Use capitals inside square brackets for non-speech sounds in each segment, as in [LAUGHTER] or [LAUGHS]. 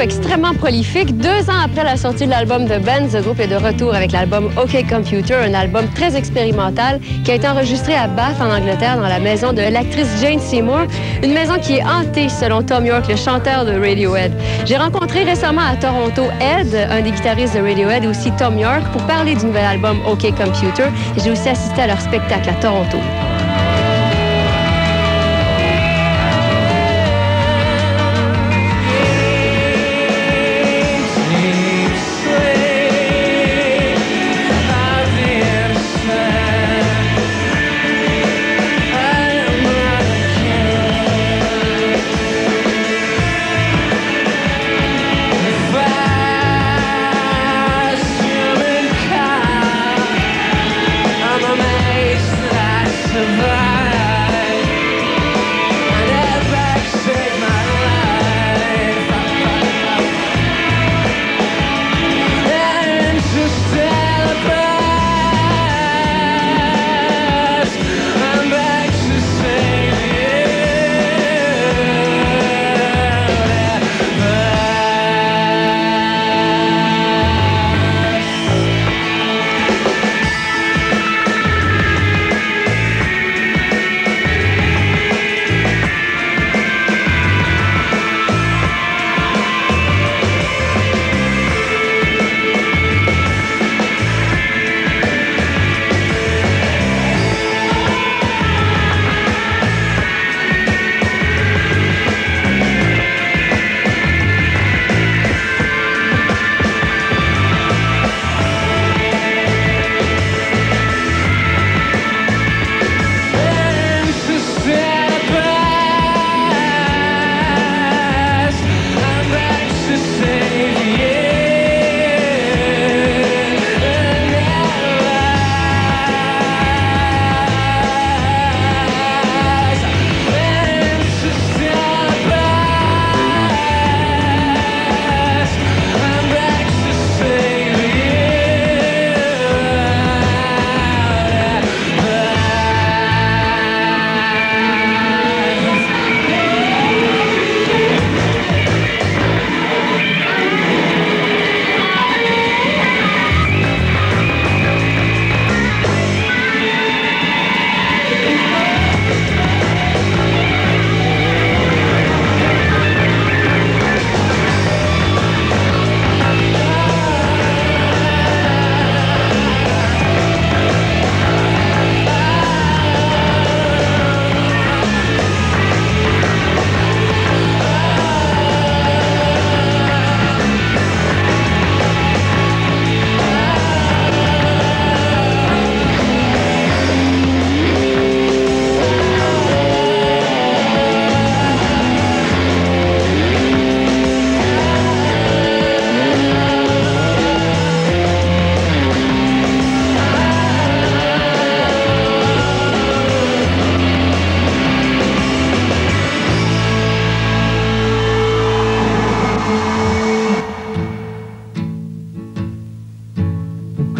groupe extrêmement prolifique. Deux ans après la sortie de l'album de Ben, The Group est de retour avec l'album OK Computer, un album très expérimental qui a été enregistré à Bath, en Angleterre, dans la maison de l'actrice Jane Seymour, une maison qui est hantée, selon Tom York, le chanteur de Radiohead. J'ai rencontré récemment à Toronto Ed, un des guitaristes de Radiohead, et aussi Tom York, pour parler du nouvel album OK Computer. J'ai aussi assisté à leur spectacle à Toronto.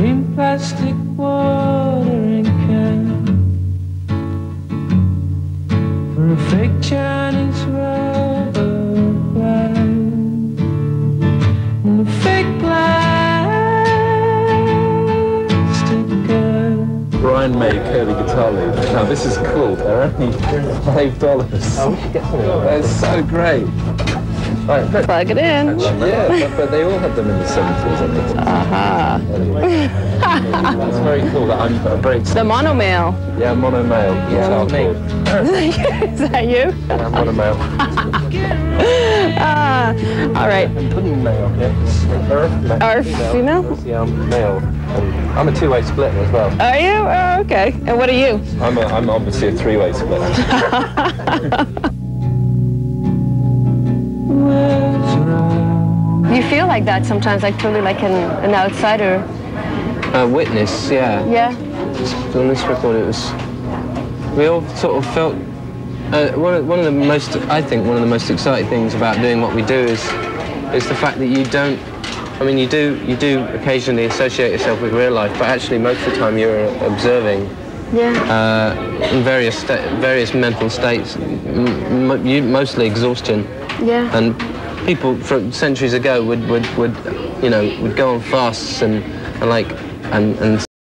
green plastic watering can for a fake Chinese rubber plant and a fake plastic gun. Brian May, Curly Guitar Lead. Now this is cool. They're only five dollars. Oh. They're so great. Right, Plug it in. yeah, but, but, they all had them in the 70s. Aha. Uh-huh. That's very cool. That I'm a very. The monomail. Yeah, monomail. Yeah, me. [LAUGHS] Is that you? Yeah, monomail. ah, [LAUGHS] all right. Pudding male. Yeah. Earth. Earth female. Yeah, I'm male. And I'm a two-way split as well. Are you? Oh, okay. And what are you? I'm a, I'm obviously a three-way split. [LAUGHS] feel like that sometimes, like totally like an, an outsider. A witness, yeah. Yeah. On this record, it was. We all sort of felt. Uh, one, of, one of the most, I think, one of the most exciting things about doing what we do is, is the fact that you don't. I mean, you do, you do occasionally associate yourself with real life, but actually most of the time you're observing yeah. Uh, in various various mental states, mostly exhaustion. Yeah. And people from centuries ago would, would, would you know, would go on fasts and, and like, and, and